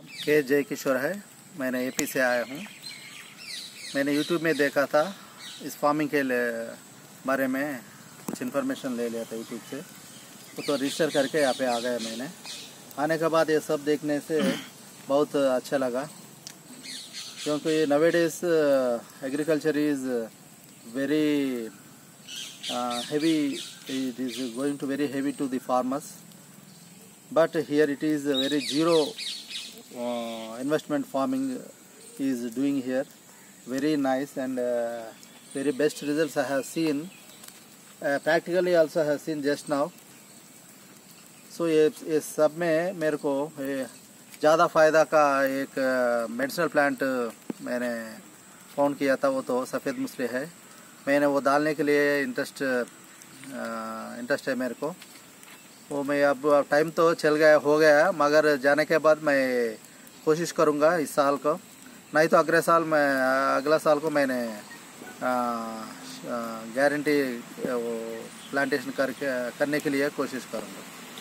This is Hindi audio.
के जय किशोर है। मैंने एपी से आया हूँ। मैंने यूट्यूब में देखा था। इस फ़ार्मिंग के बारे में कुछ इन्फॉर्मेशन ले लिया था यूट्यूब से। वो तो रजिस्टर करके यहाँ पे आ गया मैंने। आने के बाद ये सब देखने से बहुत अच्छा लगा। क्योंकि nowadays agriculture is very heavy, it is going to very heavy to the farmers. But here it is a very zero uh, investment farming is doing here very nice and uh, very best results i have seen uh, practically also have seen just now so ये ये सब में मेरे को ज़्यादा फ़ायदा का एक मेडिसिनल प्लांट मैंने फ़ोन किया था वो तो सफ़ेद मुसली है मैंने वो डालने के लिए इंटरेस्ट इंटरेस्ट है मेरे को वो मैं अब टाइम तो चल गया, हो गया मगर जाने के बाद मैं कोशिश करूँगा इस साल को। नहीं तो अगले साल मैं, अगला साल को मैंने गारंटी प्लांटेशन करके, करने के लिए कोशिश करूँगा।